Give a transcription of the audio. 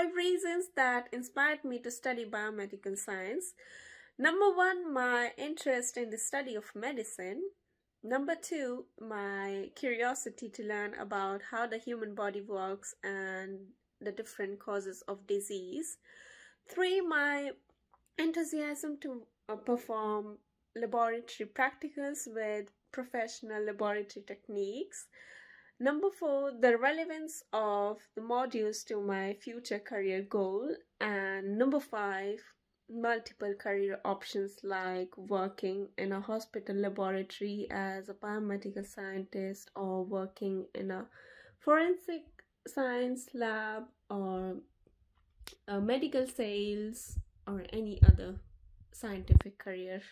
five reasons that inspired me to study biomedical science. Number one, my interest in the study of medicine. Number two, my curiosity to learn about how the human body works and the different causes of disease. Three, my enthusiasm to uh, perform laboratory practicals with professional laboratory techniques. Number four, the relevance of the modules to my future career goal. And number five, multiple career options like working in a hospital laboratory as a biomedical scientist or working in a forensic science lab or medical sales or any other scientific career.